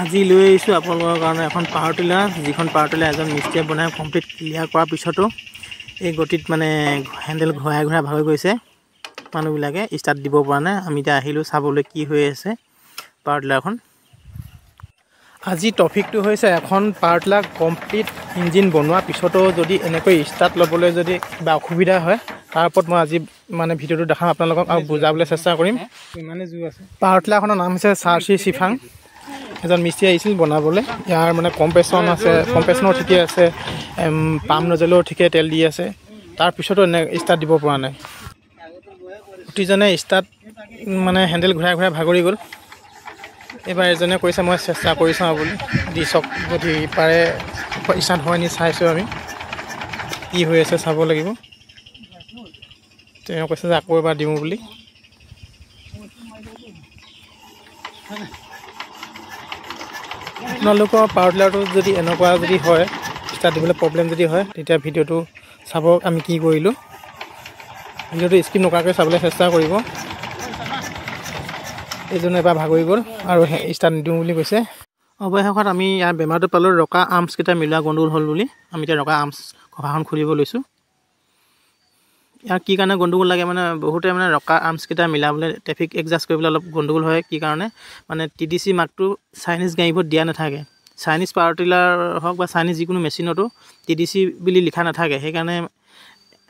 আজি লৈ আহিছোঁ আপোনালোকৰ কাৰণে এখন পাৱাৰ টিলাৰ যিখন পাৱাৰ টিলাৰ এজন মিস্ত্ৰীয়ে বনাই কমপ্লিট ক্লিয়াৰ কৰাৰ পিছতো এই গতিত মানে হেণ্ডেল ঘূৰাই ঘূৰাই ভাগি গৈছে। মানুহবিলাকে ষ্টাৰ্ট দিব পৰা নাই। আমি এতিয়া আহিলোঁ চাবলৈ কি হৈ আছে পাৱাৰ টিলাৰখন। আজি টপিকটো হৈছে এখন পাৱাৰ টিলাৰ কমপ্লিট ইঞ্জিন বনোৱাৰ পিছতো যদি এনেকৈ ষ্টাৰ্ট ল'বলৈ যদি কিবা অসুবিধা হয় তাৰ ওপৰত মই আজি মানে ভিডিঅ'টো দেখাম আপোনালোকক আৰু বুজাবলৈ চেষ্টা কৰিম। ইমানে জোৰ আছে? পাৱাৰ টিলাৰখনৰ নাম হৈছে চাৰ্চি চিফাং। এজন মিস্ত্ৰী আহিছিল বনাবলৈ। ইয়াৰ মানে কম্প্ৰেশ্যন আছে কম্প্ৰেশ্যনৰ ঠিকে আছে পাম নজলেও ঠিকে তেল দি আছে। তাৰপিছতো এনে ষ্টাৰ্ট দিব পৰা নাই। প্ৰতিজনে ষ্টাৰ্ট মানে হেণ্ডেল ঘূৰাই ঘূৰাই ভাগৰি গ'ল। এইবাৰ এজনে কৈছে মই চেষ্টা কৰি চাওঁ বুলি দি চাওক যদি পাৰে ষ্টাৰ্ট হয় নি চাইছোঁ আমি। কি হৈ আছে চাব লাগিব। তেওঁ কৈছে যে আকৌ এবাৰ দিওঁ বুলি। আপোনালোকৰ পাৱাৰ টিলাৰটো যদি এনেকুৱা যদি হয় ষ্টাৰ্ট দিবলৈ প্ৰব্লেম যদি হয় তেতিয়া ভিডিঅ'টো চাব আমি কি কৰিলোঁ। ভিডিঅ'টো স্কিপ নকৰাকৈ চাবলৈ চেষ্টা কৰিব। এইজনে এবাৰ ভাগৰি গ'ল আৰু ষ্টাৰ্ট নিদিওঁ বুলি কৈছে। অৱশেষত আমি ইয়াৰ বেমাৰটো পালোঁ ৰকা আৰ্মছকেইটা মিলোৱা গণ্ডগোল হ'ল বুলি। আমি এতিয়া ৰকা আৰ্মছ কভাৰখন খুলিব লৈছোঁ। ইয়াৰ কি কাৰণে গণ্ডগোল লাগে মানে বহুতে মানে ৰকা আৰ্মছকেইটা মিলাবলৈ ট্ৰেফিক এডজাষ্ট কৰিবলৈ অলপ গণ্ডগোল হয় কি কাৰণে মানে টি ডি চি মাৰ্কটো চাইনিজ গাড়ীবোৰত দিয়া নাথাকে। চাইনিজ পাৱাৰ টিলাৰ হওক বা চাইনিজ যিকোনো মেচিনতো টি ডি চি বুলি লিখা নাথাকে সেইকাৰণে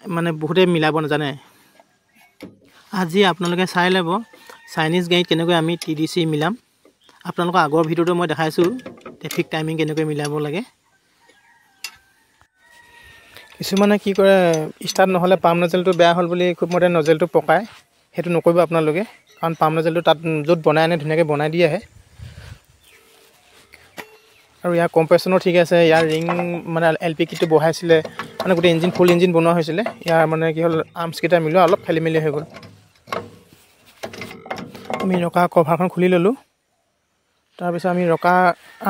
মানে বহুতে মিলাব নাজানে। আজি আপোনালোকে চাই ল'ব চাইনিজ গাড়ীত কেনেকৈ আমি টি ডি চি মিলাম। আপোনালোকৰ আগৰ ভিডিঅ'টো মই দেখাইছোঁ ট্ৰেফিক টাইমিং কেনেকৈ মিলাব লাগে। কিছুমানে কি কৰে ষ্টাৰ্ট নহ'লে পাম নজেলটো বেয়া হ'ল বুলি খুব মতে নজেলটো পকায়। সেইটো নকৰিব আপোনালোকে কাৰণ পাম নজেলটো তাত য'ত বনাই আনে ধুনীয়াকৈ বনাই দি আহে। আৰু ইয়াৰ কম্প্ৰেশ্যনো ঠিক আছে ইয়াৰ ৰিং মানে এল পি কিটটো বহাইছিলে মানে গোটেই ইঞ্জিন ফুল ইঞ্জিন বনোৱা হৈছিলে। ইয়াৰ মানে কি হ'ল আৰ্মছকেইটা মিলোৱা অলপ খেলি মেলি হৈ গ'ল। আমি ৰকা কভাৰখন খুলি ল'লোঁ। তাৰপিছত আমি ৰকা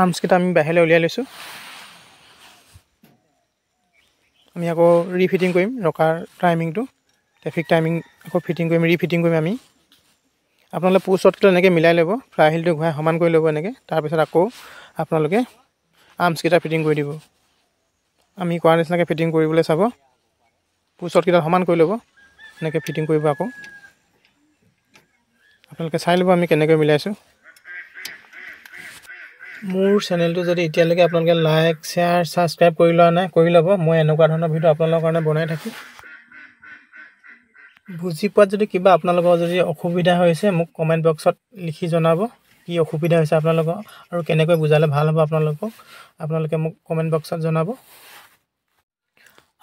আৰ্মছকেইটা আমি বাহিৰলৈ উলিয়াই লৈছোঁ। আমি আকৌ ৰিফিটিং কৰিম ৰকাৰ টাইমিংটো ট্ৰেফিক টাইমিং আকৌ ফিটিং কৰিম ৰিফিটিং কৰিম আমি। আপোনালোকে পু শ্বটটো এনেকৈ মিলাই ল'ব ফ্লাই হিলটো ঘূৰাই সমান কৰি ল'ব এনেকৈ। তাৰপিছত আকৌ আপোনালোকে আৰ্মছকেইটা ফিটিং কৰি দিব। আমি কৰা নিচিনাকৈ ফিটিং কৰিবলৈ চাব। পু শ্বটকেইটা সমান কৰি ল'ব এনেকৈ ফিটিং কৰিব আকৌ। আপোনালোকে চাই ল'ব আমি কেনেকৈ মিলাইছোঁ। মোৰ চেনেলটো যদি এতিয়ালৈকে আপোনালোকে লাইক শ্বেয়াৰ ছাবস্ক্ৰাইব কৰি লোৱা নাই কৰি ল'ব। মই এনেকুৱা ধৰণৰ ভিডিঅ' আপোনালোকৰ কাৰণে বনাই থাকিম বুজি পোৱাত যদি কিবা আপোনালোকৰ যদি অসুবিধা হৈছে মোক কমেণ্ট বক্সত লিখি জনাব কি অসুবিধা হৈছে আপোনালোকৰ আৰু কেনেকৈ বুজালে ভাল হ'ব আপোনালোকক। আপোনালোকে মোক কমেণ্ট বক্সত জনাব।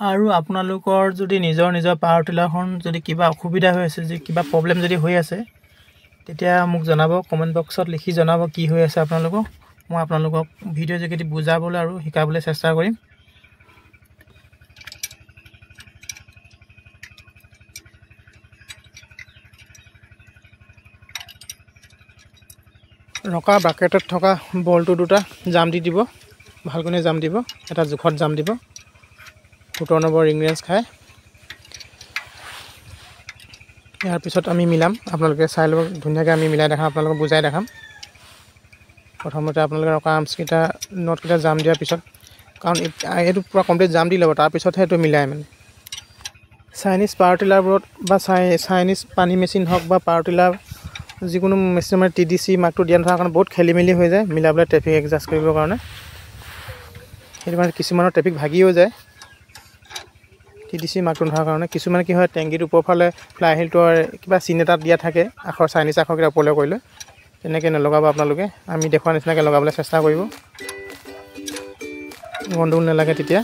আৰু আপোনালোকৰ যদি নিজৰ নিজৰ পাৱাৰ টিলাৰখন যদি কিবা অসুবিধা হৈ আছে যদি কিবা প্ৰব্লেম যদি হৈ আছে তেতিয়া মোক জনাব কমেণ্ট বক্সত লিখি জনাব কি হৈ আছে আপোনালোকক। মই আপোনালোকক ভিডিঅ' যোগেদি বুজাবলৈ আৰু শিকাবলৈ চেষ্টা কৰিম। ৰকা বাকেটত থকা বলটো দুটা জাম দি দিব ভালকৈ জাম দিব এটা জোখত জাম দিব। সোতৰ নম্বৰ ৰিং ৰেঞ্জ খায় ইয়াৰ পিছত আমি মিলাম আপোনালোকে চাই ল'ব ধুনীয়াকৈ আমি মিলাই দেখাম আপোনালোকক বুজাই দেখাম। প্ৰথমতে আপোনালোকে ৰকা আৰ্মছকেইটা নটকেইটা জাম দিয়াৰ পিছত কাৰণ এইটো পূৰা কমপ্লিট জাম দি ল'ব তাৰপিছতহে এইটো মিলাই মানে। চাইনিজ পাৱাৰ টিলাৰবোৰত বা চাই চাইনিজ পানী মেচিন হওক বা পাৱাৰ টিলাৰ যিকোনো মেচিন মানে টি ডি চি মাৰ্কটো দিয়া নথকাৰ কাৰণে বহুত খেলি মেলি হৈ যায় মিলাবলৈ ট্ৰেফিক এডজাষ্ট কৰিবৰ কাৰণে। সেইটো কাৰণে কিছুমানৰ ট্ৰেফিক ভাগিও যায়। টি ডি চি মাৰ্কটো নথকাৰ কাৰণে। কিছুমানে কি হয় টেংকিটোৰ ওপৰফালে ফ্লাই হিলটোৰ কিবা চিন এটা দিয়া থাকে আখৰ চাইনিজ আখৰকেইটা ওপৰলৈ কৰি লৈ। তেনেকৈ নলগাব আপোনালোকে। আমি দেখুওৱা নিচিনাকৈ লগাবলৈ চেষ্টা কৰিব। গণ্ডগোল নালাগে তেতিয়া।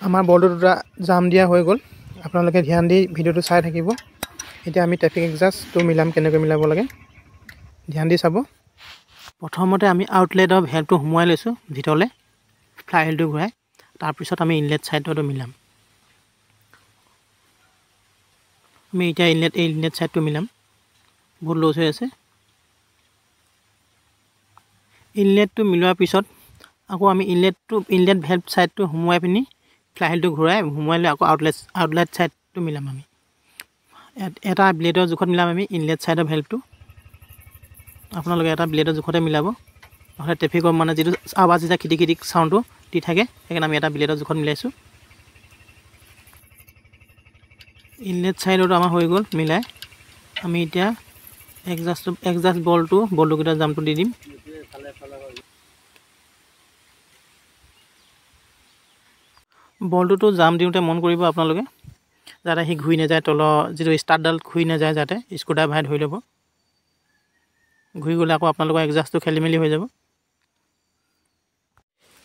আমাৰ বলটো দুটা জাম দিয়া হৈ গ'ল। আপোনালোকে ধ্যান দি ভিডিঅ'টো চাই থাকিব। এতিয়া আমি ট্ৰেফিক এডজাষ্টটো মিলাম কেনেকৈ মিলাব লাগে। ধ্যান দি চাব। প্ৰথমতে আমি আউটলেট অফ হেল্পটো সোমোৱাই লৈছোঁ ভিতৰলৈ ফ্লাই হেলটো ঘূৰাই। তাৰপিছত আমি ইনলেট ছাইডতো মিলাম। আমি এতিয়া ইনলেট এই ইনলেট ছাইডটো মিলাম। বহুত লছ হৈ আছে। ইনলেটটো মিলোৱাৰ পিছত আকৌ আমি ইনলেটটো ইনলেট ভেল্ভ ছাইডটো সোমোৱাই পিনি ফ্লাইলটো ঘূৰাই সোমোৱাই লৈ আকৌ আউটলেট আউটলেট ছাইডটো মিলাম আমি। এটা ব্লেডৰ জোখত মিলাম আমি ইনলেট ছাইডৰ ভেল্ভটো আপোনালোকে এটা ব্লেডৰ জোখতে মিলাব। নহ'লে ট্ৰেফিকৰ মানে যিটো আৱাজ যেতিয়া খিটি খিটি চাউণ্ডটো দি থাকে সেইকাৰণে আমি এটা ব্লেডৰ জোখত মিলাইছোঁ। ইনলেট ছাইডতো আমাৰ হৈ গ'ল মিলাই। আমি এতিয়া একজাষ্টটো একজাষ্ট বলটো বলটোকেইটা জামটো দি দিম। বলটোতো জাম দিওঁতে মন কৰিব আপোনালোকে। যাতে সি ঘূৰি নাযায় তলৰ যিটো ষ্টাৰ্টডাল ঘূৰি নাযায় যাতে স্ক্ৰুড্ৰাইভাৰে ধৰি ল'ব। ঘূৰি গ'লে আকৌ আপোনালোকৰ একজাষ্টটো খেলি মেলি হৈ যাব।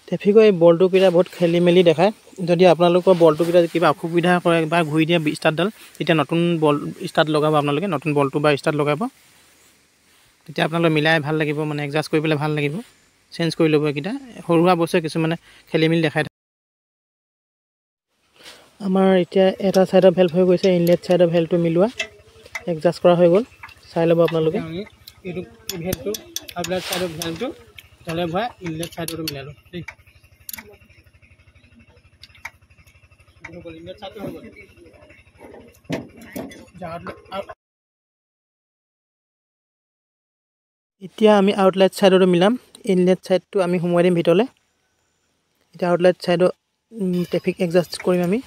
ট্ৰেফিকৰ এই বলটোকেইটা বহুত খেলি মেলি দেখায়। যদি আপোনালোকৰ বলটোকেইটা কিবা অসুবিধা কৰে বা ঘূৰি দিয়ে ষ্টাৰ্টডাল তেতিয়া নতুন বল ষ্টাৰ্ট লগাব আপোনালোকে নতুন বলটো বা ষ্টাৰ্ট লগাব। তেতিয়া আপোনালোকে মিলাই ভাল লাগিব মানে এডজাষ্ট কৰি পেলাই ভাল লাগিব। চেঞ্জ কৰি ল'ব এইকেইটা। সৰু সুৰা বস্তুৱে কিছুমানে খেলি মেলি দেখাই আমাৰ এতিয়া এটা ছাইডৰ ভেল্ভ হৈ গৈছে ইনলেট ছাইডৰ ভেল্ভটো মিলোৱা। এডজাষ্ট কৰা হৈ গ'ল চাই ল'ব আপোনালোকে। এইটো ভেল্ভটো আউটলেট ছাইডৰ ভেল্ভটো তলে ভৰাই ইনলেট ছাইডতো দেই। এতিয়া আমি আউটলেট ছাইডতো মিলাম। ইনলেট ছাইডটো আমি সোমোৱাই দিম ভিতৰলৈ। এতিয়া আউটলেট ছাইডত ট্ৰেফিক এডজাষ্ট কৰিম আমি।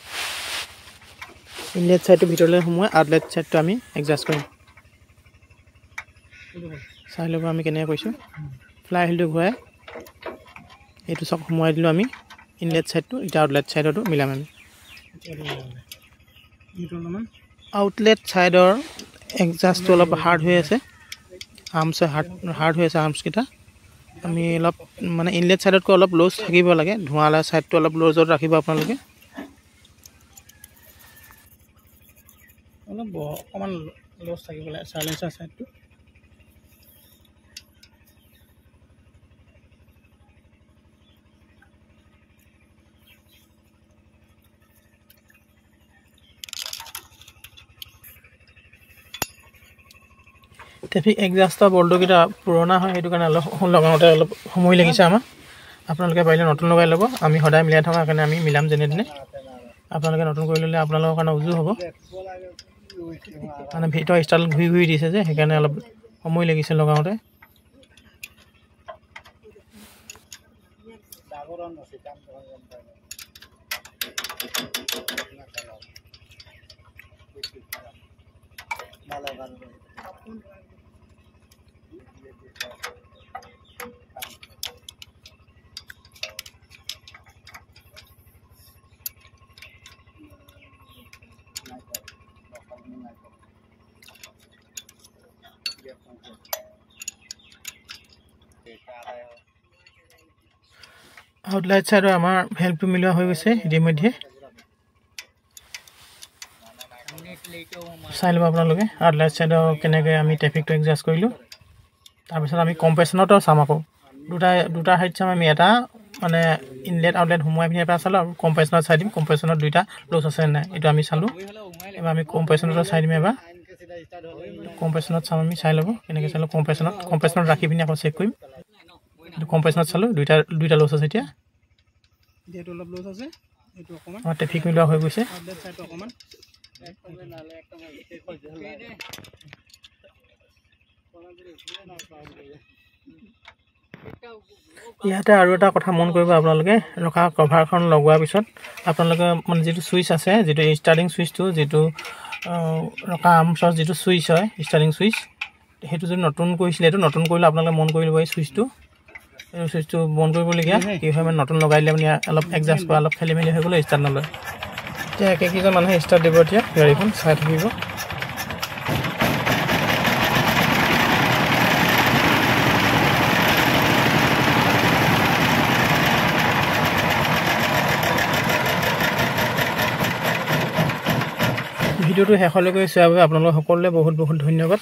ইনলেট ছাইডটো ভিতৰলৈ সোমোৱাই আউটলেট ছাইডটো আমি এডজাষ্ট কৰিম। চাই ল'ব আমি কেনেকৈ কৰিছোঁ। ফ্লাই হুইলটো ঘূৰাই এইটো চব সোমোৱাই দিলোঁ আমি। ইনলেট ছাইডটো এতিয়া আউটলেট ছাইডতো মিলাম আমি। আউটলেট ছাইডৰ এডজাষ্টটো অলপ হাৰ্ড হৈ আছে। আৰ্মছ হাৰ্ড হাৰ্ড হৈ আছে আৰ্মছকেইটা আমি অলপ মানে ইনলেট ছাইডতকৈ অলপ লজ থাকিব লাগে ধোঁৱালা ছাইডটো অলপ লজত ৰাখিব আপোনালোকে। অলপ অকণমান লজ থাকিব লাগে চাইলেঞ্চাৰ ছাইডটো ট্ৰেফিক এডজাষ্টৰ বল্টকেইটা পুৰণা হয় সেইটো কাৰণে অলপ লগাওঁতে অলপ সময় লাগিছে আমাৰ। আপোনালোকে পাৰিলে নতুন লগাই ল'ব। আমি সদায় মিলাই থকা কাৰণে আমি মিলাম যেনে তেনে আপোনালোকে নতুন কৰি ল'লে আপোনালোকৰ কাৰণে উজু হ'ব। মানে ভিতৰ ষ্টাইল ঘূৰি ঘূৰি দিছে যে সেইকাৰণে অলপ সময় লাগিছে লগাওঁতে। আউটলাইট ছাইডৰ আমাৰ ভেল্ভটো মিলোৱা হৈ গৈছে ইতিমধ্যে চাই ল'ব আপোনালোকে আউটলাইট ছাইডৰ কেনেকৈ আমি ট্ৰেফিকটো এডজাষ্ট কৰিলোঁ। তাৰপিছত আমি কম্পেশ্যনতো চাম আকৌ। দুটা দুটা হাইট চাম আমি এটা মানে ইনলেট আউটলেট সোমোৱাই পিনি এটা চালোঁ আৰু কম্পেশ্যনত চাই দিম কম্পেশ্যনত দুইটা লছ আছে নাই এইটো আমি চালোঁ। এবাৰ আমি কম্পেশ্যনতো চাই দিম এবাৰ কম্পেশ্যনত চাম আমি চাই ল'ব কেনেকৈ চালোঁ কম্পেশ্যনত কম্পেশ্যনত ৰাখি পিনি আকৌ চেক কৰিম। এইটো কম্পেশ্যনত চালোঁ দুইটা দুইটা লছ আছে এতিয়া। আমাৰ ট্ৰেফিক মিলোৱা হৈ গৈছে। ইয়াতে আৰু এটা কথা মন কৰিব আপোনালোকে ৰখা কভাৰখন লগোৱাৰ পিছত আপোনালোকে মানে যিটো চুইচ আছে যিটো ষ্টাৰ্টিং চুইচটো যিটো ৰখা আৰ্মছৰ যিটো চুইচ হয় ষ্টাৰ্টিং চুইচ সেইটো যদি নতুন কৰিছিলে এইটো নতুন কৰিলে আপোনালোকে মন কৰি ল'ব এই চুইচটো এই চুইচটো বন্ধ কৰিবলগীয়া কি হয় মানে নতুন লগাই দিলে মানে অলপ এডজাষ্ট কৰা অলপ খেলি মেলি হৈ গ'লে ষ্টাৰ্ট নলয়। এতিয়া একেকেইজন মানুহে ষ্টাৰ্ট দিব এতিয়া গাড়ীখন চাই থাকিব। ভিডিঅ'টো শেষলৈকে চোৱাৰ বাবে আপোনালোক সকলোলৈ বহুত বহুত ধন্যবাদ।